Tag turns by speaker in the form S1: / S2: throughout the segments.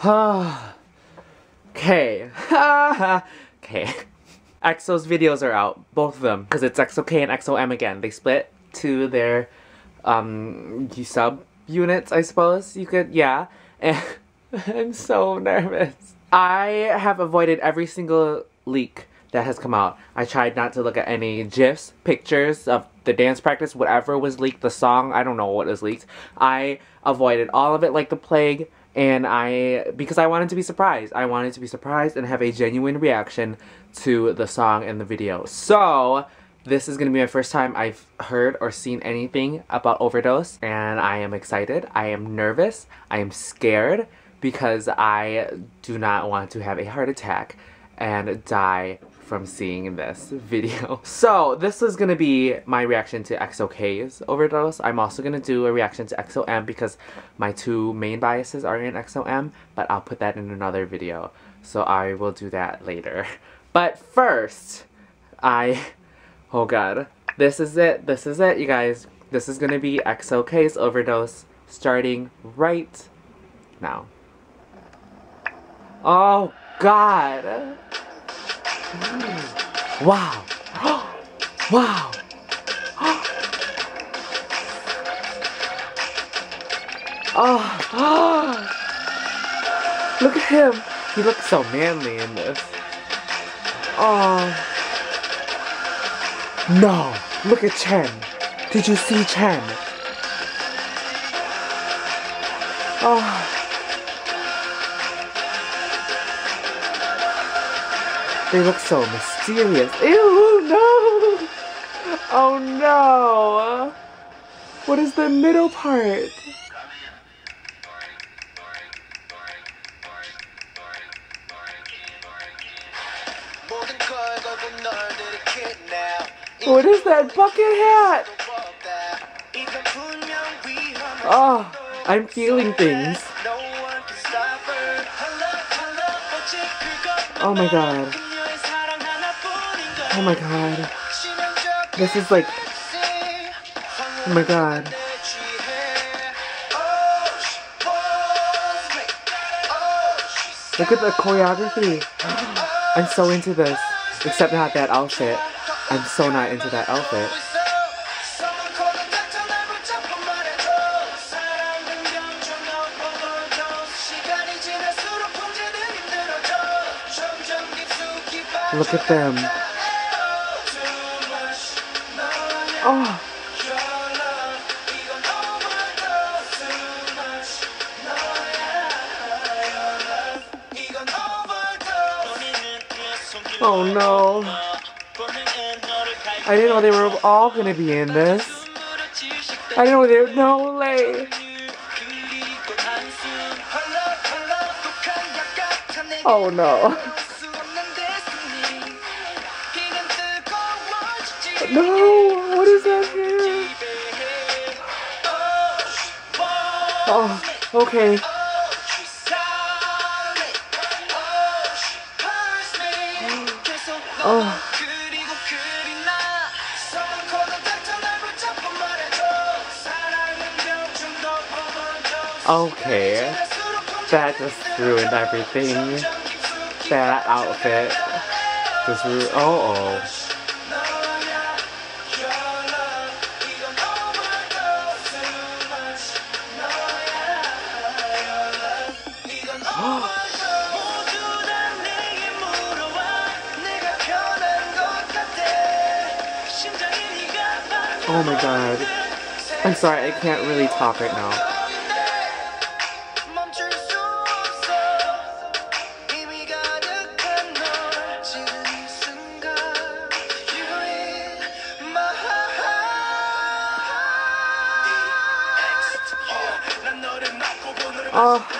S1: okay. okay. EXO's videos are out, both of them, because it's EXO-K and EXO-M again. They split to their um, sub units, I suppose you could, yeah. And I'm so nervous. I have avoided every single leak that has come out. I tried not to look at any GIFs, pictures of the dance practice, whatever was leaked, the song, I don't know what was leaked. I avoided all of it like the plague and I because I wanted to be surprised. I wanted to be surprised and have a genuine reaction to the song and the video. So this is gonna be my first time I've heard or seen anything about Overdose and I am excited. I am nervous. I am scared because I do not want to have a heart attack and die from seeing this video. So this is gonna be my reaction to EXO-K's Overdose. I'm also gonna do a reaction to EXO-M because my two main biases are in EXO-M, but I'll put that in another video. So I will do that later. But first, I, oh god, this is it, this is it, you guys. This is gonna be EXO-K's Overdose starting right now. Oh god. Wow. wow. oh. Look at him. He looks so manly in this. Oh. No. Look at Chen. Did you see Chen? Oh. They look so mysterious. Ew, no! Oh no! What is the middle part? What is that bucket hat? Oh, I'm feeling things. Oh my god. Oh my god. This is like... Oh my god. Look at the choreography. I'm so into this. Except not that outfit. I'm so not into that outfit. Look at them. Oh. Oh no. I didn't know they were all gonna be in this. I didn't know they were no way. Oh no. No, what is that here? Oh, okay. Oh. Okay. That just ruined everything. That outfit just ruined. Oh, oh. Oh my god. I'm sorry, I can't really talk right now. Oh.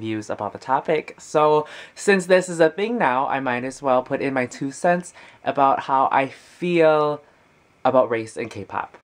S2: views about the topic. So since this is a thing now, I might as well put in my two cents about how I feel about race in K-pop.